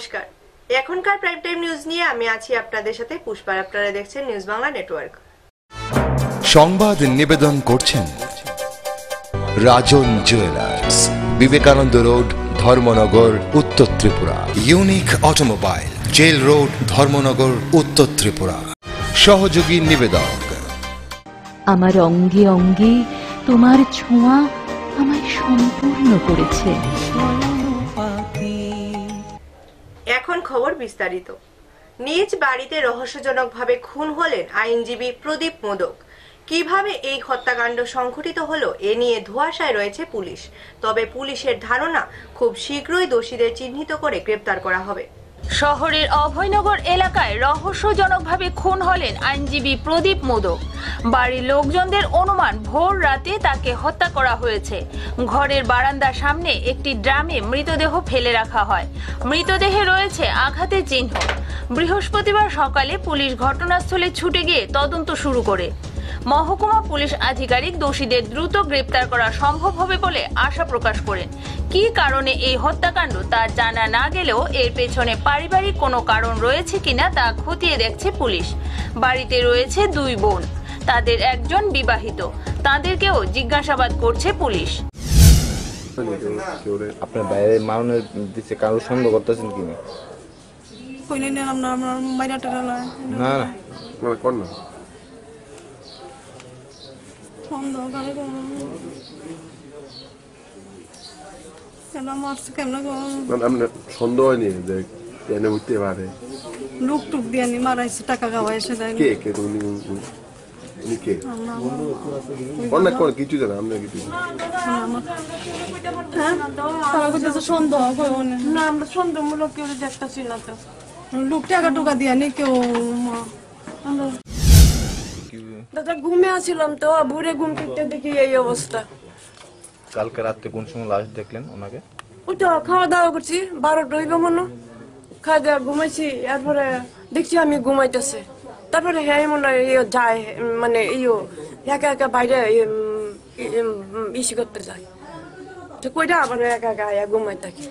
নমস্কার। এখনকার prime time news নিয়ে আমি আছি আপনাদের সাথে পুষ্পার আপনারা দেখছেন নিউজ বাংলা নেটওয়ার্ক সংবাদ নিবেদন করছেন Rajan jewellers Vivekananda road Dharmanagar Uttar Tripura. Unique automobile jail road Dharmanagar Uttar Tripura. সহযোগী নিবেদক। আমার অঙ্গে অঙ্গে তোমার ছোঁয়া আমায় সম্পূর্ণ করেছে। এখন খবর বিস্তারিত। নিজ বাড়িতে রহস্যজনকভাবে খুন হলেন আইনজীবী প্রদীপ মোদক। কীভাবে এই হত্যাকাণ্ড সংঘটিত হলো, এ নিয়ে ধোয়াশায় রয়েছে পুলিশ। তবে পুলিশের ধারণা, খুব শীঘ্রই দোষীদের চিহ্নিত করে গ্রেপ্তার করা হবে। শহরের অভয়নগর এলাকায় রহস্যজনকভাবে খুন হলেন আইনজীবী প্রদীপ মোদক। বাড়ির লোকজনদের অনুমান ভোর রাতে তাকে হত্যা করা হয়েছে। ঘরের বারান্দার সামনে একটি ড্রামে মৃতদেহ ফেলে রাখা হয়। মৃতদেহে রয়েছে আঘাতের চিহ্ন। বৃহস্পতিবার সকালে পুলিশ ঘটনাস্থলে ছুটে গিয়ে তদন্ত শুরু করে। মহকুমা পুলিশ আধিকারিক দোষীদের দ্রুত গ্রেপ্তার করা সম্ভব হবে বলে আশা প্রকাশ করেন। কি কারণে এই হত্যাকাণ্ড তা জানা না গেলেও এর পেছনে পারিবারিক কোনো কারণ রয়েছে কিনা তা খতিয়ে দেখছে পুলিশ। বাড়িতে রয়েছে দুই বোন। তাদের একজন বিবাহিত। তাদেরকেও জিজ্ঞাসাবাদ করছে পুলিশ। আপনার বাইরে মারণের দিচ্ছে কারও সন্দেহ করতেছেন কিনা? না না না। মানে না। সন্দেহ কারে কেন মারছে কেন সন্দেহ হয়নি যে এনে উঠতে পারে। লুক টুক দিয়ে নি মারাইছে টাকা খাওয়া এসে দেয় কে কে তো উনি উনি- উনি কে? অনেক কোন কিছু জানা কিছু তারা কইতেছে সন্দেহ কইব না। না আমরা সন্দেহমূলক কেউ দেখতেছি না তো। লুক টাকা টুকা দিয়ে নি কেউ মা- দাদা ঘুমে আছিলাম তো ভোরে ঘুম থেকে দেখি এই অবস্থা। কালকে রাত্রে কোন সময় লাশ দেখলেন ওনাকে? ওইটা খাওয়া দাওয়া করছি বারোটা হইব মনে। খাওয়া দাওয়া ঘুমাইছি এরপরে দেখছি আমি ঘুমাইতেছে। তারপরে হ্যাঁ মনে হয় ইয়ে যায় মানে ইয়ে একা একা বাইরে ইসি করতে যায়। তো কইটা আবার একা একা ঘুমাই থাকি।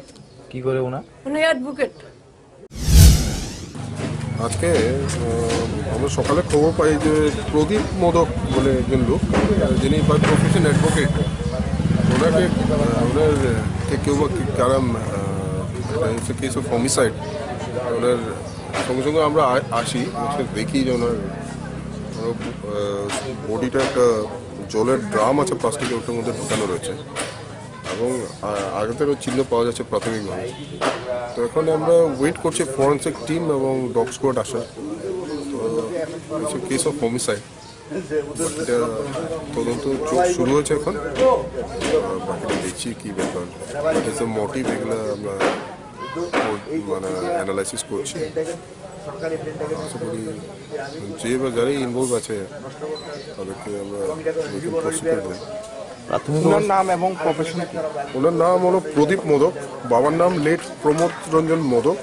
কি করে ওনা মানে অ্যাডভোকেট আজকে আমরা সকালে খবর পাই যে প্রদীপ মোদক বলে একজন লোক, যিনি বাই প্রফেশন অ্যাডভোকেট ওনাকে, ওনার কেউ বা কারাম কেস অফ হোমিসাইড ওনার সঙ্গে সঙ্গে আমরা আসি দেখি যে ওনার বডিটা একটা জলের ড্রাম আছে, প্লাস্টিকের ওটার মধ্যে ঢুকানো রয়েছে। এবং আঘাতেরও চিহ্ন পাওয়া যাচ্ছে প্রাথমিকভাবে। তো এখন আমরা ওয়েট করছি ফরেন্সিক টিম এবং ডগ স্কোয়াড আসার। তো কেস অফ হোমিসাইড তদন্ত চো- শুরু হয়েছে এখন। বাকিটা দেখছি কী ব্যাপার। মোটিভ এগুলো আমরা মানে অ্যানালাইসিস করছি। আশা করি যে বা যারাই ইনভলভ আছে, তাদেরকে আমরা ওনার নাম এবং প্রফেশন ওনার নাম হলো প্রদীপ মোদক। বাবার নাম লেট প্রমোদ রঞ্জন মোদক।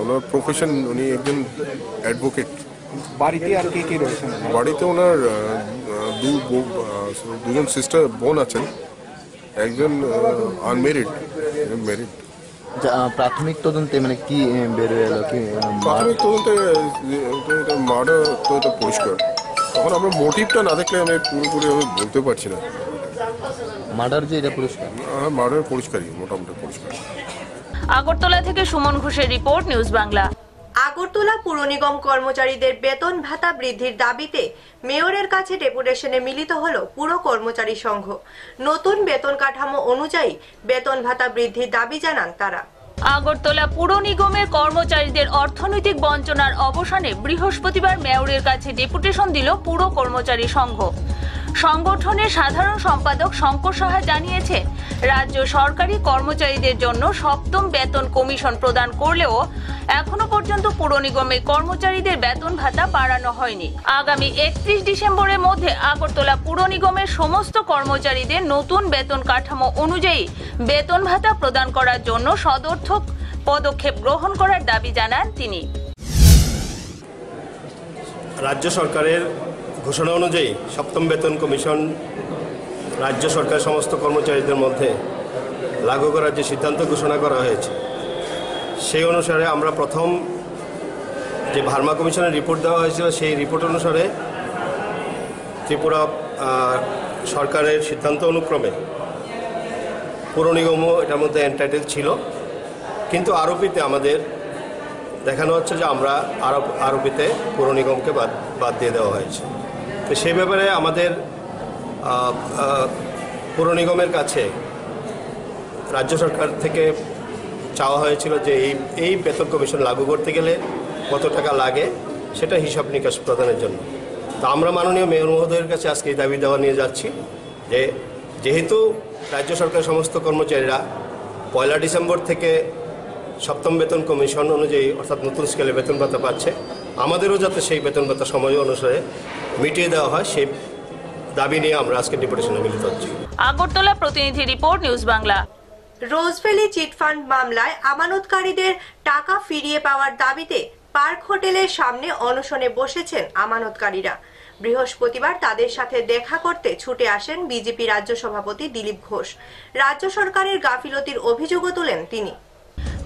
ওনার প্রফেশন উনি একজন অ্যাডভোকেট বাড়িতে আর কে কে রয়েছেন? বাড়িতে ওনার দু দুজন সিস্টার বোন আছেন। একজন আনমেরিড মেরিড যা- প্রাথমিক তদন্তে মানে কি আহ, বেরোয় এলো? কি প্রাথমিক তদন্তে মার্ডার তো এটা পরিষ্কার। তখন আমরা মোটিভটা না দেখলে আমি পুরোপুরি আমি বলতে পারছি না। মার্ডার যে এটা পুরস্কার মার্ডার পরিষ্কারই মোটামুটি পরিষ্কার। আগরতলা থেকে সুমন ঘোষের রিপোর্ট নিউজ বাংলা। আগরতলা পুর নিগম কর্মচারীদের বেতন ভাতা বৃদ্ধির দাবিতে মেয়রের কাছে ডেপুটেশনে মিলিত হল পুর কর্মচারী সংঘ। নতুন বেতন কাঠামো অনুযায়ী বেতন ভাতা বৃদ্ধির দাবি জানান তারা। আগরতলা পুর নিগমের কর্মচারীদের অর্থনৈতিক বঞ্চনার অবসানে বৃহস্পতিবার মেয়রের কাছে ডেপুটেশন দিল পুর কর্মচারী সংঘ। সংগঠনের সাধারণ সম্পাদক শঙ্কর সাহা জানিয়েছে, রাজ্য সরকারি কর্মচারীদের জন্য সপ্তম বেতন কমিশন প্রদান করলেও এখনও পর্যন্ত পুর নিগমের কর্মচারীদের বেতন ভাতা বাড়ানো হয়নি। আগামী একত্রিশ ডিসেম্বরের মধ্যে আগরতলা পুর নিগমের সমস্ত কর্মচারীদের নতুন বেতন কাঠামো অনুযায়ী বেতন ভাতা প্রদান করার জন্য সদর্থক পদক্ষেপ গ্রহণ করার দাবি জানান তিনি। রাজ্য সরকারের ঘোষণা অনুযায়ী সপ্তম বেতন কমিশন রাজ্য সরকার সমস্ত কর্মচারীদের মধ্যে লাগু করার যে সিদ্ধান্ত ঘোষণা করা হয়েছে। সেই অনুসারে আমরা প্রথম যে ভার্মা কমিশনের রিপোর্ট দেওয়া হয়েছিল, সেই রিপোর্ট অনুসারে ত্রিপুরা সরকারের সিদ্ধান্ত অনুক্রমে পৌর নিগমও এটার মধ্যে এন্টাইটেল ছিল। কিন্তু আরোপিতে আমাদের দেখানো হচ্ছে যে আমরা আরোপ, আরোপিতে পৌর নিগমকে বাদ বাদ দিয়ে দেওয়া হয়েছে। তো সেই ব্যাপারে আমাদের পৌর নিগমের কাছে রাজ্য সরকার থেকে চাওয়া হয়েছিল যে এই এই বেতন কমিশন লাগু করতে গেলে কত টাকা লাগে সেটা হিসাব নিকাশ প্রদানের জন্য। তো আমরা মাননীয় মেয়র মহোদয়ের কাছে আজকে এই দাবি দেওয়া নিয়ে যাচ্ছি যে যেহেতু রাজ্য সরকার সমস্ত কর্মচারীরা পয়লা ডিসেম্বর থেকে সপ্তম বেতন কমিশন অনুযায়ী, অর্থাৎ নতুন স্কেলে বেতন ভাতা পাচ্ছে, আমাদেরও যাতে সেই বেতন ভাতা সময় অনুসারে মিটিয়ে দেওয়া হয় সেই দাবি নিয়ে আমরা আজকে ডিপুটেশনে মিলিত হচ্ছি। আগরতলা প্রতিনিধি report news Bangla. Rose Valley chit fund মামলায় আমানতকারীদের টাকা ফিরিয়ে পাওয়ার দাবিতে পার্ক হোটেলের সামনে অনশনে বসেছেন আমানতকারীরা। বৃহস্পতিবার তাদের সাথে দেখা করতে ছুটে আসেন বিজেপি রাজ্য সভাপতি দিলীপ ঘোষ। রাজ্য সরকারের গাফিলতির অভিযোগও তোলেন তিনি।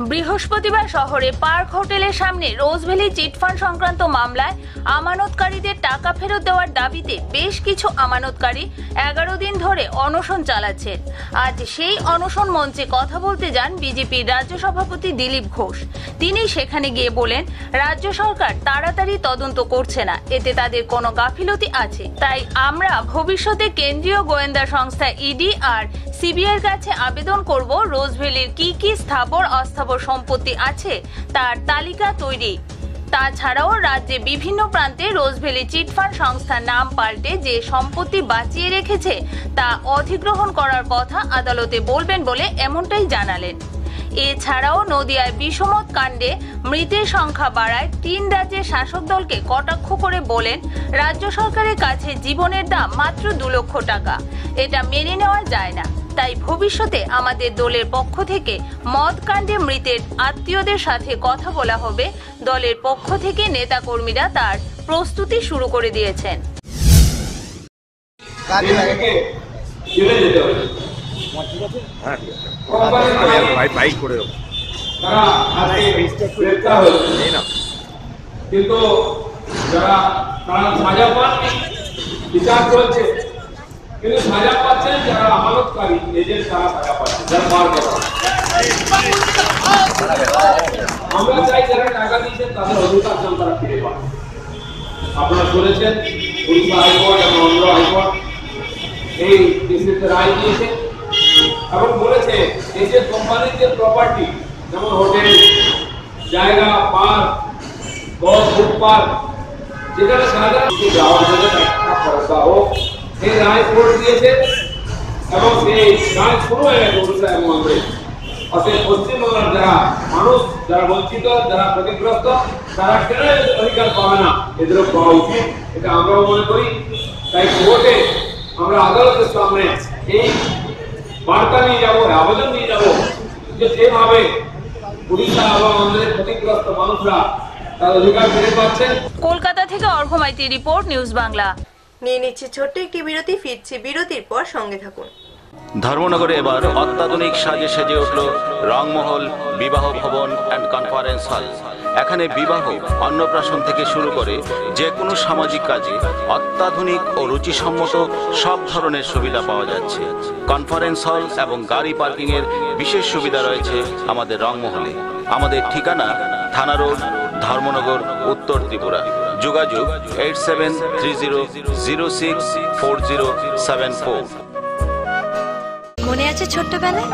বৃহস্পতিবার শহরে পার্ক হোটেলের সামনে রোজভ্যালি চিটফান্ড সংক্রান্ত মামলায় আমানতকারীদের টাকা ফেরত দেওয়ার দাবিতে বেশ কিছু আমানতকারী এগারো দিন ধরে অনশন চালাচ্ছেন আজ সেই অনশন মঞ্চে কথা বলতে যান বিজেপির রাজ্য সভাপতি দিলীপ ঘোষ। তিনি সেখানে গিয়ে বলেন, রাজ্য সরকার তাড়াতাড়ি তদন্ত করছে না। এতে তাদের কোনো গাফিলতি আছে। তাই আমরা ভবিষ্যতে কেন্দ্রীয় গোয়েন্দা সংস্থা ইডি আর সিবিআইয়ের কাছে আবেদন করব রোজভ্যালির কি কি স্থাবর অস্থাবর সম্পত্তি আছে তার তালিকা তৈরি। তাছাড়াও রাজ্যে বিভিন্ন প্রান্তে রোজভ্যালি চিটফান্ড সংস্থার নাম পাল্টে যে সম্পত্তি বাঁচিয়ে রেখেছে তা অধিগ্রহণ করার কথা আদালতে বলবেন বলে এমনটাই জানালেন। এছাড়াও নদিয়ায় বিষমত কাণ্ডে মৃতের সংখ্যা বাড়ায় তিন রাজ্যের শাসক দলকে কটাক্ষ করে বলেন, রাজ্য সরকারের কাছে জীবনের দাম মাত্র দু লক্ষ টাকা। এটা মেনে নেওয়া যায় না। তাই ভবিষ্যতে আমাদের দলের পক্ষ থেকে মদ কাণ্ডে মৃতের আত্মীয়দের সাথে কথা বলা হবে। দলের পক্ষ থেকে নেতাকর্মীরা তার প্রস্তুতি শুরু করে দিয়েছেন। কিন্তু যারা তারা সাজা পাননি বিচার চলছে কিন্তু সাজা পাচ্ছেন যারা আমানতকারী এদের তারা সাজা পাচ্ছে যারা মার গেছে আমরা চাই যারা টাকা দিয়েছেন তাদের অধিকার যেন তারা ফিরে পান আপনারা শুনেছেন উড়িষ্যা হাইকোর্ট এবং অন্ধ্র হাইকোর্ট এই কেসিতে রায় দিয়েছে এবং বলেছে এই যে কোম্পানির যে প্রপার্টি যেমন হোটেল জায়গা পার্ক বড় ফুটপাথ যেখানে সাধারণ যাওয়ার জন্য টাকা পয়সা হোক সেই রায় কোর্ট দিয়েছে এবং সেই রায় শুরু হয়ে গেছে উড়িষ্যা এবং অন্ধ্রে পশ্চিমবাংলার যারা মানুষ, যারা বঞ্চিত, যারা ক্ষতিগ্রস্ত, তারা কেন অধিকার পাবে না? এদেরও পাওয়া উচিত, এটা আমরাও মনে করি। তাই কোর্টে আমরা আদালতের সামনে এই বার্তা নিয়ে যাব আবেদন নিয়ে যাব যে যেভাবে উড়িষ্যা এবং অন্ধ্রের ক্ষতিগ্রস্ত মানুষরা তার অধিকার ফিরে পাচ্ছেন। কলকাতা থেকে অর্ঘমাইতি রিপোর্ট, নিউজ বাংলা। নিয়ে নিচ্ছে ছোট্ট একটি বিরতি, ফিরছি বিরতির পর সঙ্গে থাকুন। ধর্মনগরে এবার অত্যাধুনিক সাজে সেজে উঠল রংমহল, বিবাহ ভবন অ্যান্ড কনফারেন্স হল এখানে বিবাহ, অন্নপ্রাশন থেকে শুরু করে যে কোনো সামাজিক কাজে অত্যাধুনিক ও রুচিসম্মত সব ধরনের সুবিধা পাওয়া যাচ্ছে। কনফারেন্স হল এবং গাড়ি পার্কিংয়ের বিশেষ সুবিধা রয়েছে আমাদের রংমহলে। আমাদের ঠিকানা থানা রোড, ধর্মনগর, উত্তর ত্রিপুরা। যোগাযোগ eight seven three zero zero six four zero seven four মনে আছে ছোট্টবেলায়?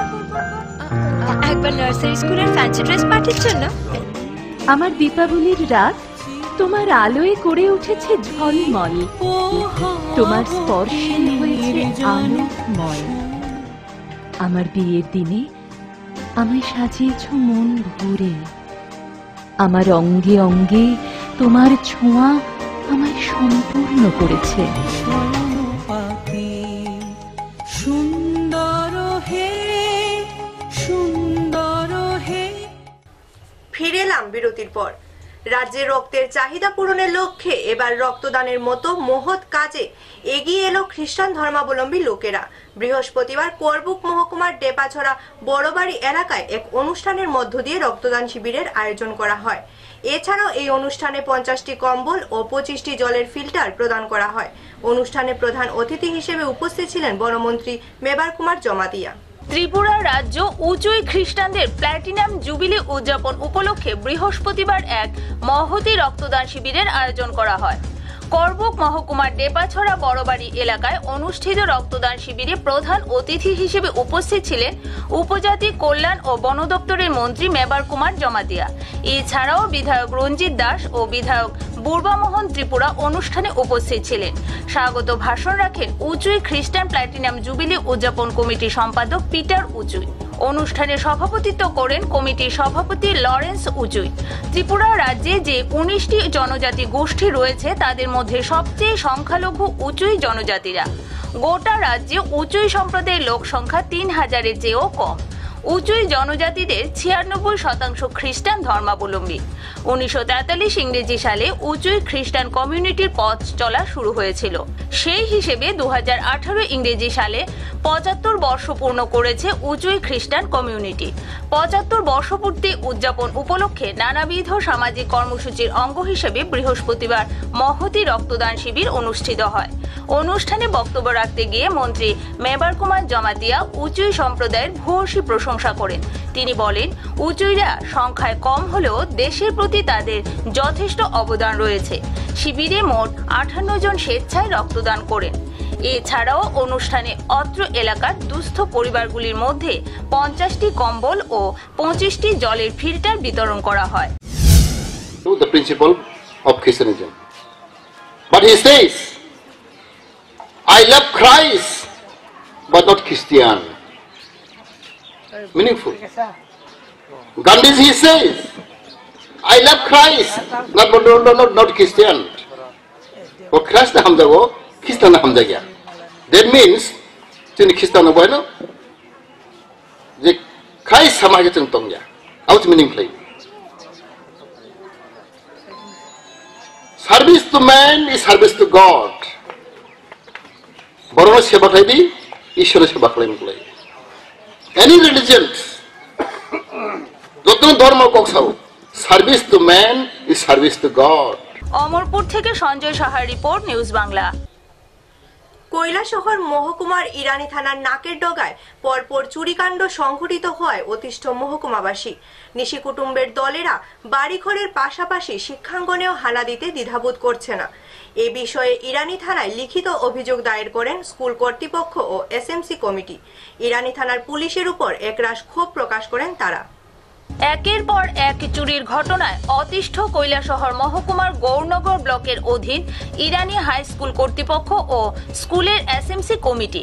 একবার নার্সারি স্কুলের ফ্যান্সি ড্রেস পার্টির জন্য? আমার দীপাবলির রাত তোমার আলোয় করে উঠেছে ঝলমল। তোমার স্পর্শে হয়েছে আলোকময়। আমার বিয়ের দিনে আমায় সাজিয়েছ মন ভরে। আমার অঙ্গে অঙ্গে তোমার ছোঁয়া আমায় সম্পূর্ণ করেছে। সুন্দর হে সুন্দর হে। ফিরে এলাম বিরতির পর। রাজ্যে রক্তের চাহিদা পূরণের লক্ষ্যে এবার রক্তদানের মতো মহৎ কাজে এগিয়ে এলো খ্রিস্টান ধর্মাবলম্বী লোকেরা। বৃহস্পতিবার করবুক মহকুমার ডেপাছড়া বড়বাড়ি এলাকায় এক অনুষ্ঠানের মধ্য দিয়ে রক্তদান শিবিরের আয়োজন করা হয়। এছাড়াও এই অনুষ্ঠানে পঞ্চাশটি কম্বল ও পঁচিশটি জলের ফিল্টার প্রদান করা হয়। অনুষ্ঠানে প্রধান অতিথি হিসেবে উপস্থিত ছিলেন বনমন্ত্রী মেবার কুমার জমাতিয়া। ত্রিপুরা রাজ্য উঁচুই খ্রিস্টানদের প্ল্যাটিনাম জুবিলি উদযাপন উপলক্ষে বৃহস্পতিবার এক মহতি রক্তদান শিবিরের আয়োজন করা হয়। করবুক মহকুমার ডেপাছড়া বড়বাড়ি এলাকায় অনুষ্ঠিত রক্তদান শিবিরে প্রধান অতিথি হিসেবে উপস্থিত ছিলেন উপজাতি কল্যাণ ও বন দপ্তরের মন্ত্রী মেবার কুমার জমাতিয়া। এছাড়াও বিধায়ক রঞ্জিত দাস ও বিধায়ক বুর্বামোহন ত্রিপুরা অনুষ্ঠানে উপস্থিত ছিলেন। স্বাগত ভাষণ রাখেন উঁচুই খ্রিস্টান প্ল্যাটিনাম জুবিলি উদযাপন কমিটির সম্পাদক পিটার উচুই। অনুষ্ঠানে সভাপতিত্ব করেন কমিটির সভাপতি লরেন্স উজুই। ত্রিপুরা রাজ্যে যে উনিশটি জনজাতি গোষ্ঠী রয়েছে, তাদের মধ্যে সবচেয়ে সংখ্যালঘু উঁচুই জনজাতিরা। গোটা রাজ্যে উঁচুই সম্প্রদায়ের লোক সংখ্যা তিন হাজারের চেয়েও কম। উঁচুই জনজাতিদের ছিয়ানব্বই শতাংশ খ্রিস্টান ধর্মাবলম্বী। উনিশশো তেতাল্লিশ ইংরেজি সালে উঁচুই খ্রিস্টান কমিউনিটির পথ চলা শুরু হয়েছিল। সেই হিসেবে দুহাজার আঠারো ইংরেজি সালে পঁচাত্তর বর্ষ পূর্ণ করেছে উঁচুই খ্রিস্টান কমিউনিটি। পঁচাত্তর বর্ষপূর্তি উদযাপন উপলক্ষে নানাবিধ সামাজিক কর্মসূচির অঙ্গ হিসেবে বৃহস্পতিবার মহতি রক্তদান শিবির অনুষ্ঠিত হয়। অনুষ্ঠানে বক্তব্য রাখতে গিয়ে মন্ত্রী মেবার কুমার জমাতিয়া উঁচুই সম্প্রদায়ের ভূয়সী প্রশংসা করেন তিনি বলেন উঁচুইরা সংখ্যায় কম হলেও দেশের প্রতি তাদের যথেষ্ট অবদান রয়েছে শিবিরে মোট আঠান্ন জন স্বেচ্ছায় রক্তদান করেন এছাড়াও অনুষ্ঠানে অত্র এলাকার দুস্থ পরিবারগুলির মধ্যে পঞ্চাশটি কম্বল ও পঁচিশটি জলের ফিল্টার বিতরণ করা হয় the principle of Christianism. But he says, I love Christ, but not Christian. Meaningful. Gandhi he says, I love Christ, not, not, not, not, not Christian. হাম যাব খ্রিস্টান হাম জায়গা দ্যাট মিনস তিনি খ্রিস্টান বয় না যে খ্রাইস্ট হামাকে চিন তংয়া আউট মিনিং play service to man is service to God বরং সেবা খাইবি ঈশ্বরের সেবা খাইম বলে এনি রিলিজিয়ন যত ধর্ম কক Sau service to man is service to God Amarpur থেকে সঞ্জয় সাহার রিপোর্ট নিউজ বাংলা কৈলাসহর মহকুমার ইরানি থানার নাকের ডগায় পরপর চুরিকাণ্ড সংঘটিত হয় অতিষ্ঠ মহকুমাবাসী। নিশি কুটুম্বের দলেরা বাড়িঘরের পাশাপাশি শিক্ষাঙ্গনেও হানা দিতে দ্বিধাবোধ করছে না। এ বিষয়ে ইরানি থানায় লিখিত অভিযোগ দায়ের করেন স্কুল কর্তৃপক্ষ ও এসএমসি কমিটি। ইরানি থানার পুলিশের উপর একরাশ ক্ষোভ প্রকাশ করেন তারা। একের পর এক চুরির ঘটনায় অতিষ্ঠ কৈলাসহর মহকুমার গৌরনগর ব্লকের অধীন ইরানি হাই স্কুল কর্তৃপক্ষ ও স্কুলের এসএমসি কমিটি।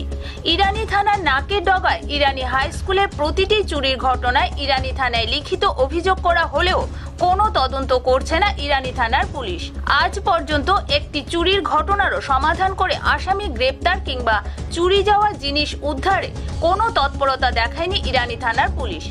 ইরানি থানার নাকের ডগায় ইরানি হাই স্কুলের প্রতিটি চুরির ঘটনায় ইরানি থানায় লিখিত অভিযোগ করা হলেও কোনো তদন্ত করছে না ইরানি থানার পুলিশ। আজ পর্যন্ত একটি চুরির ঘটনারও সমাধান করে আসামি গ্রেপ্তার কিংবা চুরি যাওয়া জিনিস উদ্ধারে কোনো তৎপরতা দেখায়নি ইরানি থানার পুলিশ।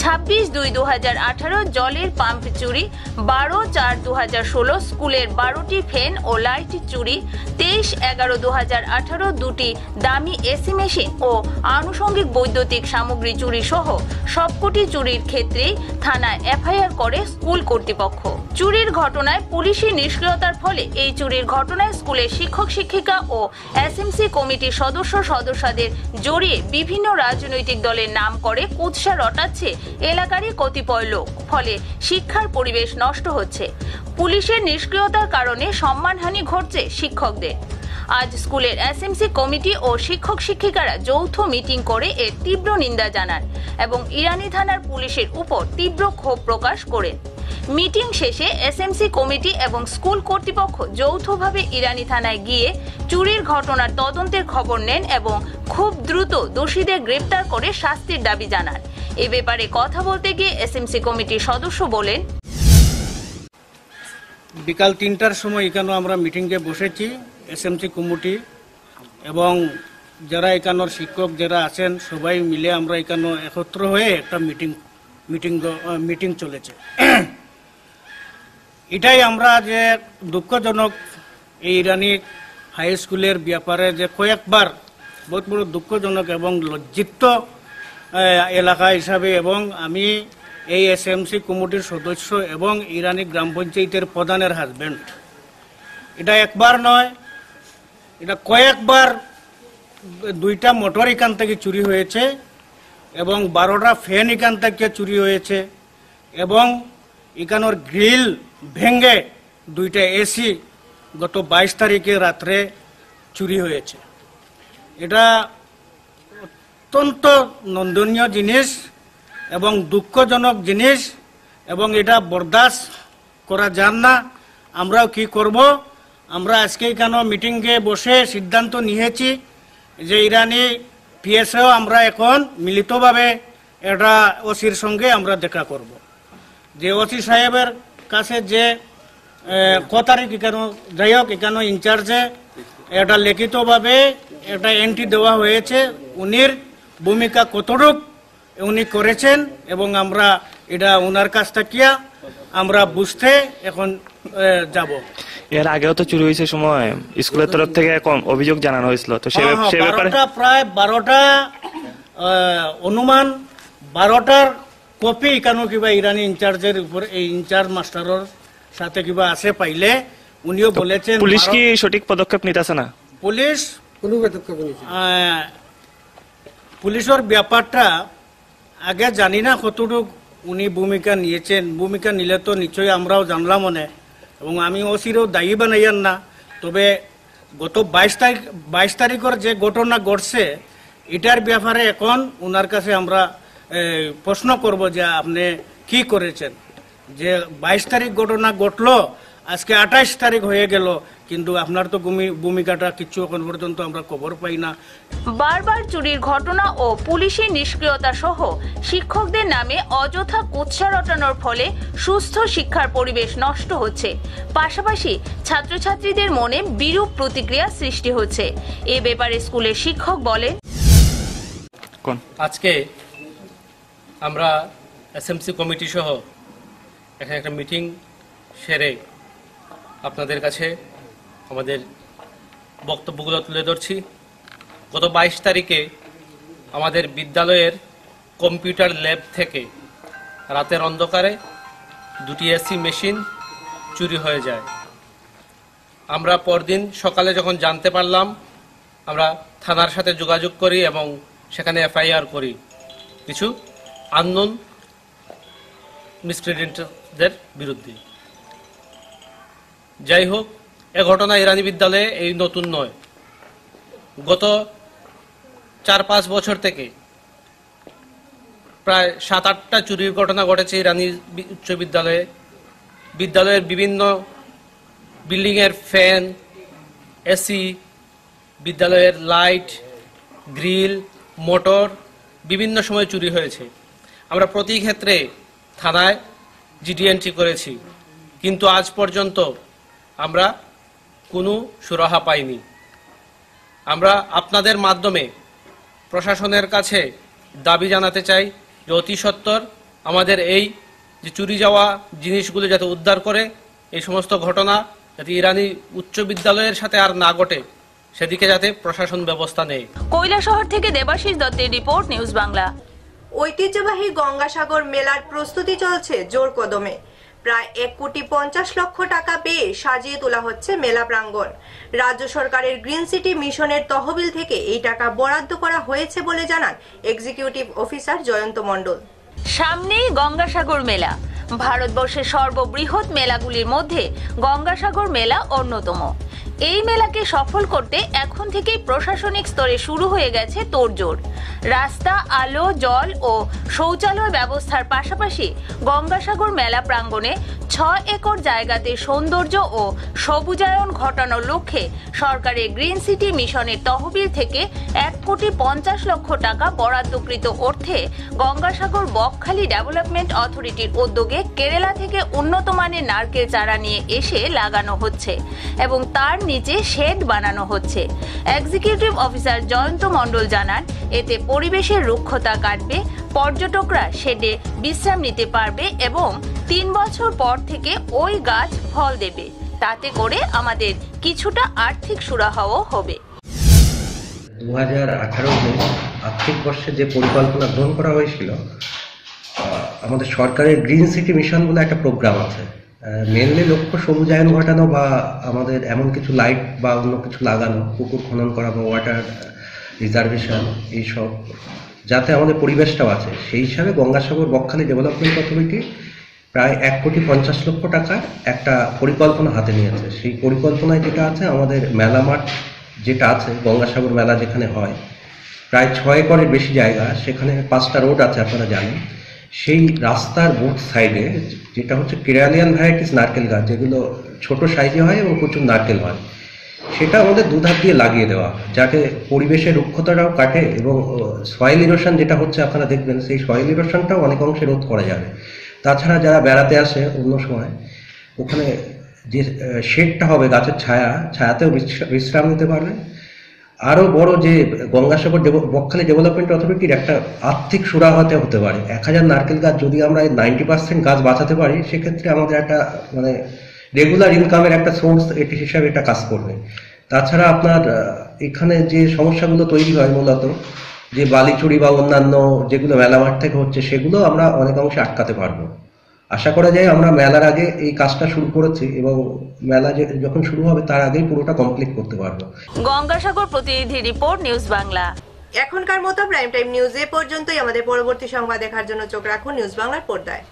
ছাব্বিশ দুই দু হাজার আঠারো জলের পাম্প চুরি, বারো চার দু হাজার ষোলো স্কুলের বারোটি ফ্যান ও লাইট চুরি, তেইশ এগারো দু হাজার আঠারো দুটি দামি এসি মেশিন ও আনুষঙ্গিক বৈদ্যুতিক সামগ্রী চুরি সহ সবকটি চুরির ক্ষেত্রেই থানায় এফআইআর করে স্কুল কর্তৃপক্ষ। চুরির ঘটনায় পুলিশি নিষ্ক্রিয়তার ফলে এই চুরির ঘটনায় স্কুলের শিক্ষক, শিক্ষিকা ও এসএমসি কমিটির সদস্য সদস্যদের জড়িয়ে বিভিন্ন রাজনৈতিক দলের নাম করে কুৎসা রটাচ্ছে এলাকারই কতিপয় লোক। ফলে শিক্ষার পরিবেশ নষ্ট হচ্ছে। পুলিশের নিষ্ক্রিয়তার কারণে সম্মানহানি ঘটছে শিক্ষকদের। আজ স্কুলের এসএমসি কমিটি ও শিক্ষক শিক্ষিকারা যৌথ মিটিং করে এর তীব্র নিন্দা জানান এবং ইরানি থানার পুলিশের উপর তীব্র ক্ষোভ প্রকাশ করেন। মিটিং শেষে এসএমসি কমিটি এবং স্কুল কর্তৃপক্ষ যৌথভাবে ইরানি থানায় গিয়ে চুরির ঘটনার তদন্তের খবর নেন এবং খুব দ্রুত দোষীদের গ্রেপ্তার করে শাস্তির দাবি জানান। এ ব্যাপারে কথা বলতে গিয়ে এসএমসি কমিটির সদস্য বলেন, বিকাল তিনটার সময় এখানে আমরা মিটিংয়ে বসেছি। এসএমসি কমিটি এবং যারা এখানোর শিক্ষক যারা আছেন, সবাই মিলে আমরা এখানে একত্র হয়ে একটা মিটিং মিটিং মিটিং চলেছে। এটাই আমরা যে দুঃখজনক, এই ইরানি হাই স্কুলের ব্যাপারে যে কয়েকবার বহুত বড় দুঃখজনক এবং লজ্জিত এলাকা হিসাবে এবং আমি এই এস এসএমসি কমিটির সদস্য এবং ইরানি গ্রাম পঞ্চায়েতের প্রধানের হাজবেন্ড এটা একবার নয় এটা কয়েকবার দুইটা মোটর এখান থেকে চুরি হয়েছে এবং বারোটা ফ্যান এখান থেকে চুরি হয়েছে এবং এখানোর গ্রিল ভেঙে দুইটা এসি গত বাইশ তারিখে রাত্রে চুরি হয়েছে। এটা অত্যন্ত নন্দনীয় জিনিস এবং দুঃখজনক জিনিস এবং এটা বরদাস্ত করা যান না। আমরাও কি করব? আমরা আজকে কেন মিটিংয়ে বসে সিদ্ধান্ত নিয়েছি যে ইরানি পিএসও আমরা এখন মিলিতভাবে এটা ওসির সঙ্গে আমরা দেখা করব। যে ওসি সাহেবের কাছে যে ক তারিখ কেন, যাই হোক এখানে ইনচার্জে এটা লিখিতভাবে এটা এন্ট্রি দেওয়া হয়েছে, উনির ভূমিকা কতটুক উনি করেছেন এবং আমরা এটা ওনার কাছ থেকে আমরা বুঝতে এখন যাব। এর আগেও তো চুরি হয়েছে সময়। স্কুলের তরফ থেকে কম অভিযোগ জানানো হয়েছিল। তো সে হ্যাঁ, হ্যাঁ, সে ব্যাপারে বারোটা প্রায় বারোটা অনুমান বারোটার কপি কেন কিবা ইরানি ইনচার্জের উপর এই ইনচার্জ মাস্টারের সাথে কিবা আছে পাইলে উনিও বলেছেন পুলিশ কি সঠিক পদক্ষেপ নিতেছে না? পুলিশ কোনো আহ, পুলিশের ব্যাপারটা আগে জানি না কতটুকু উনি ভূমিকা নিয়েছেন। ভূমিকা নিলে তো নিশ্চয়ই আমরাও জানলাম মনে এবং আমি ওসিরও দায়ী বানাইয়ান না। তবে গত বাইশ তারিখ, বাইশ তারিখের যে ঘটনা ঘটছে, এটার ব্যাপারে এখন ওনার কাছে আমরা প্রশ্ন করব যে আপনি কি করেছেন। যে বাইশ তারিখ ঘটনা ঘটলো আজকে আঠাইশ তারিখ হয়ে গেল কিন্তু আপনার তো ভূমি- ভূমিকাটা কিছু এখন পর্যন্ত আমরা খবর পাই না। বারবার চুরির ঘটনা ও পুলিশের নিষ্ক্রিয়তা সহ শিক্ষকদের নামে অযথা কুৎসা রটানোর ফলে সুস্থ শিক্ষার পরিবেশ নষ্ট হচ্ছে। পাশাপাশি ছাত্রছাত্রীদের মনে বিরূপ প্রতিক্রিয়া সৃষ্টি হচ্ছে। এ ব্যাপারে স্কুলের শিক্ষক বলেন আজকে আমরা এসএমসি কমিটি সহ এখানে একটা মিটিং সেরে আপনাদের কাছে আমাদের বক্তব্যগুলো তুলে ধরছি। গত বাইশ তারিখে আমাদের বিদ্যালয়ের কম্পিউটার ল্যাব থেকে রাতের অন্ধকারে দুটি এসি মেশিন চুরি হয়ে যায়। আমরা পরদিন সকালে যখন জানতে পারলাম, আমরা থানার সাথে যোগাযোগ করি এবং সেখানে এফআইআর করি। কিছু আননোন মিসক্রিডেন্টদের বিরুদ্ধে। যাই হোক এ ঘটনা ইরানি বিদ্যালয়ে এই নতুন নয়। গত চার পাঁচ বছর থেকে প্রায় সাত আটটা চুরির ঘটনা ঘটেছে ইরানি উচ্চ বিদ্যালয়ে। বিদ্যালয়ের বিভিন্ন বিল্ডিংয়ের ফ্যান, এসি, বিদ্যালয়ের লাইট, গ্রিল, মোটর বিভিন্ন সময় চুরি হয়েছে। আমরা প্রতি ক্ষেত্রে থানায় জিডি এন্ট্রি করেছি। কিন্তু আজ পর্যন্ত আমরা কোনো সুরাহা পাইনি। আমরা আপনাদের মাধ্যমে প্রশাসনের কাছে দাবি জানাতে চাই যে অতি সত্বর আমাদের এই যে চুরি যাওয়া জিনিসগুলো যাতে উদ্ধার করে এই সমস্ত ঘটনা যাতে ইরানি উচ্চ বিদ্যালয়ের সাথে আর না ঘটে সেদিকে যাতে প্রশাসন ব্যবস্থা নেয়। কৈলাসহর থেকে দেবাশিস দত্তের রিপোর্ট নিউজ বাংলা। ঐতিহ্যবাহী গঙ্গাসাগর মেলার প্রস্তুতি চলছে জোর কদমে। প্রায় এক কোটি পঞ্চাশ লক্ষ টাকা পেয়ে সাজিয়ে তোলা হচ্ছে মেলা প্রাঙ্গণ। রাজ্য সরকারের গ্রিন সিটি মিশনের তহবিল থেকে এই টাকা বরাদ্দ করা হয়েছে বলে জানান এক্সিকিউটিভ অফিসার জয়ন্ত মণ্ডল। সামনেই গঙ্গাসাগর মেলা। ভারতবর্ষের সর্ববৃহৎ মেলাগুলির মধ্যে গঙ্গাসাগর মেলা অন্যতম। এই মেলাকে সফল করতে এখন থেকেই প্রশাসনিক স্তরে শুরু হয়ে গেছে তোড়জোড়। রাস্তা, আলো, জল ও শৌচালয় ব্যবস্থার পাশাপাশি গঙ্গাসাগর মেলা প্রাঙ্গণে ছ একর জায়গাতে সৌন্দর্য ও সবুজায়ন ঘটানোর লক্ষ্যে সরকারের গ্রিন সিটি মিশনের তহবিল থেকে এক কোটি পঞ্চাশ লক্ষ টাকা বরাদ্দকৃত অর্থে গঙ্গাসাগর বকখালি ডেভেলপমেন্ট অথরিটির উদ্যোগে কেরালা থেকে উন্নত মানের নারকেল চারা নিয়ে এসে লাগানো হচ্ছে এবং তার নিচে শেড বানানো হচ্ছে। এক্সিকিউটিভ অফিসার জয়ন্ত মণ্ডল জানান, এতে পরিবেশের রুক্ষতা কাটবে, পর্যটকরা শেডে বিশ্রাম নিতে পারবে এবং তিন বছর পর থেকে ওই গাছ ফল দেবে। তাতে করে আমাদের কিছুটা আর্থিক সুরাহাও হবে। দু হাজার আঠারো আর্থিক বর্ষে যে পরিকল্পনা গ্রহণ করা হয়েছিল আমাদের সরকারের গ্রিন সিটি মিশন বলে একটা প্রোগ্রাম আছে। মেনলি লক্ষ্য সবুজায়ন ঘটানো বা আমাদের এমন কিছু লাইট বা অন্য কিছু লাগানো, পুকুর খনন করা বা ওয়াটার রিজার্ভেশন এইসব, যাতে আমাদের পরিবেশটাও আছে। সেই হিসাবে গঙ্গাসাগর বকখালি ডেভেলপমেন্ট অথরিটি প্রায় এক কোটি পঞ্চাশ লক্ষ টাকার একটা পরিকল্পনা হাতে নিয়েছে। সেই পরিকল্পনায় যেটা আছে, আমাদের মেলা মাঠ যেটা আছে, গঙ্গাসাগর মেলা যেখানে হয়, প্রায় ছয় একরের বেশি জায়গা, সেখানে পাঁচটা রোড আছে, আপনারা জানেন। সেই রাস্তার বোথ সাইডে যেটা হচ্ছে কেরালিয়ান ভ্যারাইটিস নারকেল গাছ, যেগুলো ছোট সাইজে হয় এবং প্রচুর নারকেল হয়, সেটা আমাদের দুধার দিয়ে লাগিয়ে দেওয়া, যাতে পরিবেশের রুক্ষতাটাও কাটে এবং সয়েল ইরোশন যেটা হচ্ছে আপনারা দেখবেন, সেই সয়েল ইরোশনটাও অনেক অংশে রোধ করা যাবে। তাছাড়া যারা বেড়াতে আসে অন্য সময়, ওখানে যে শেডটা হবে গাছের ছায়া, ছায়াতেও বিশ্রা- বিশ্রাম নিতে পারবে। আরও বড় যে গঙ্গাসাগর বকখালি ডেভেলপমেন্ট অথরিটির একটা আর্থিক সুরাহতে হতে পারে। এক হাজার নারকেল গাছ যদি আমরা নাইনটি পার্সেন্ট গাছ বাঁচাতে পারি, সেক্ষেত্রে আমাদের একটা মানে রেগুলার ইনকামের একটা সোর্স এটি হিসাবে এটা কাজ করবে। তাছাড়া আপনার এখানে যে সমস্যাগুলো তৈরি হয় মূলত, যে বালি চুরি বা অন্যান্য যেগুলো মেলামাঠ থেকে হচ্ছে, সেগুলো আমরা অনেকাংশে আটকাতে পারব। আশা করা যায় আমরা মেলার আগে এই কাজটা শুরু করেছি এবং মেলা যখন শুরু হবে তার আগেই পুরোটা কমপ্লিট করতে পারব। গঙ্গাসাগর প্রতিনিধি রিপোর্ট নিউজ বাংলা। এখনকার মতো প্রাইম টাইম নিউজ এ পর্যন্তই আমাদের পরবর্তী সংবাদ দেখার জন্য চোখ রাখুন নিউজ বাংলার পর্দায়।